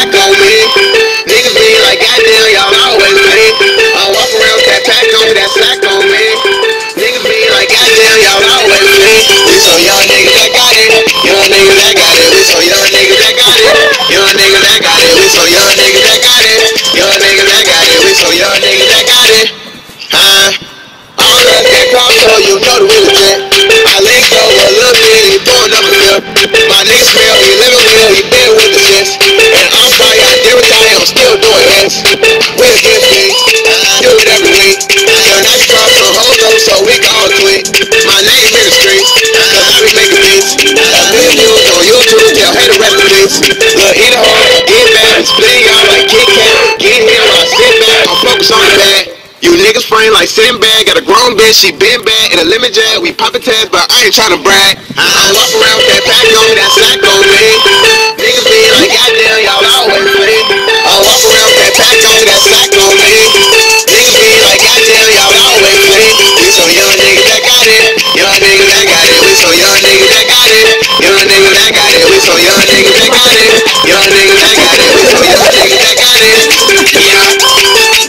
sack on me. Niggas be like, goddamn, y'all always me. I walk around with that pack on me, that sack on me. Niggas be like, goddamn, y'all always me. We some young niggas rest. Look, eat hard, get and split y'all like Kit Kat. Get here I sit back, I'm focused on the bag. You niggas frame like Sinbad, got a grown bitch, she been bad in a lemon jag. We poppin' tags, but I ain't tryna brag. I walk around with that pack on that sack on me. Niggas be like, goddamn, y'all always me. I walk around with that pack on that sack on me. Niggas be like, goddamn, y'all always me. We some young niggas that got it. Young niggas that got it. We some young niggas that got it. Young niggas that got it. We some young niggas that got it. Got it. Got it. Yeah.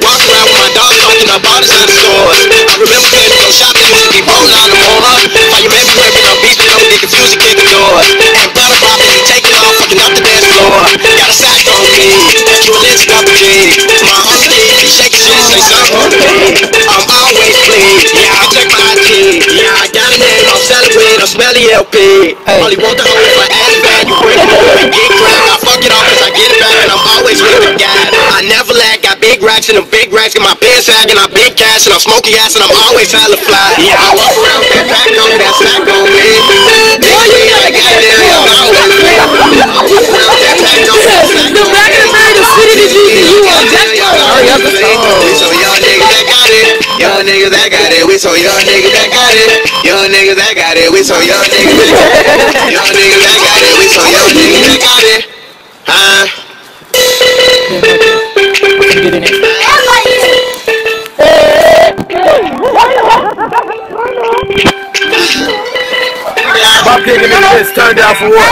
Walk around with my dog talking about his other stores. I remember saying go shopping, used to be rolling out the more. Why you make me working on beats, don't get confused and kick the door. And butter popping, taking off, fucking up the dance floor. Got a sack on me, you a list up a G. My. I'm always clean, yeah, I. I'll LP. Only want the hoe if I it back, you it over and get cracked. I fuck it off cause I get it back and I'm always with the guy. I never lack, got big racks and them big racks, get my pants sagging, I'm big cash and I'm smoky ass and I'm always hella fly. Yeah, I walk around with that pack on that sack on me. Young niggas that got it. We some young niggas that got it. Young niggas that got it. We some young niggas that got it. Young niggas that got it. We some young niggas that got it. Huh? My picking nigga gets turned down for what?